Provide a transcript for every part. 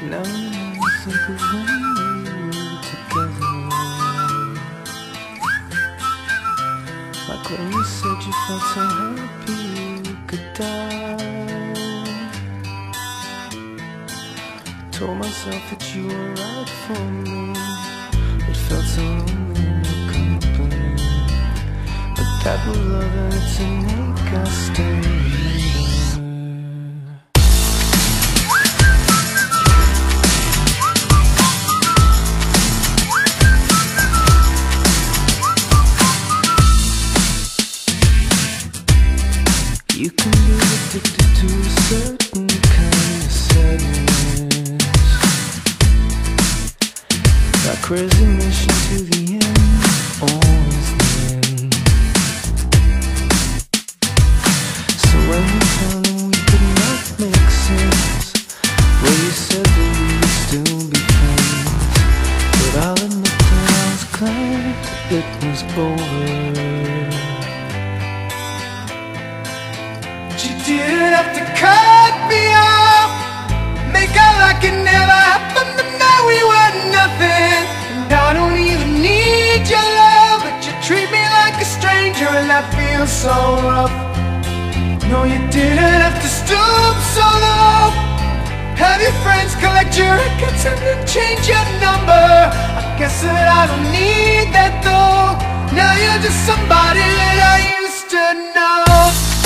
Now I think of when we were together. Like when you said you felt so happy you could die. Told myself that you were right for me. It felt so lonely in your company. But that was love and to make us stay. You. Can be addicted to a certain kind of sadness crazy mission to the end, always then So when we found that we could not make sense Well you said that we would still be friends. But I'll admit that I was glad it was over But you didn't have to cut me off. Make out like it never happened But now we were nothing. And I don't even need your love But you treat me like a stranger And that feels so rough. No, you didn't have to stoop so low. Have your friends collect your records And then change your number. I guess that I don't need that though. Now you're just somebody that I used to know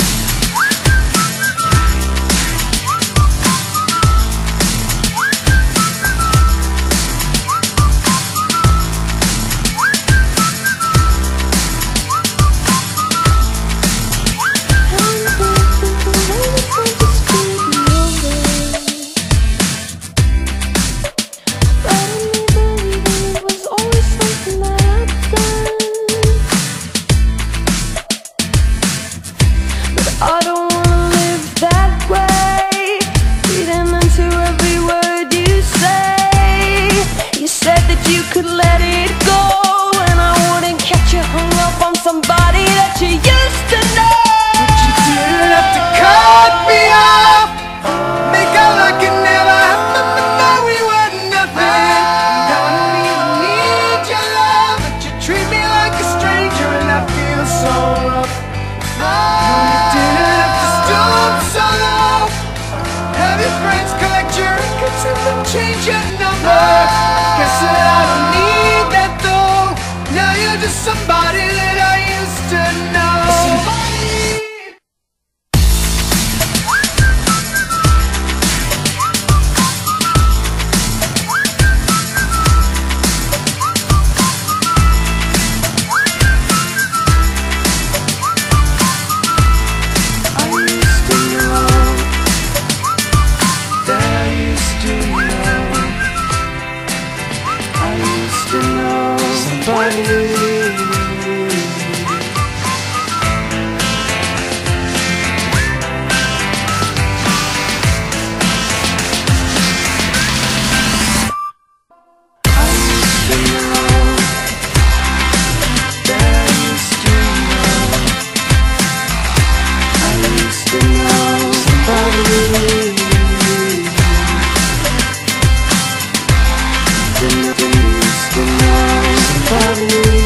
Trên. to know. Somebody family.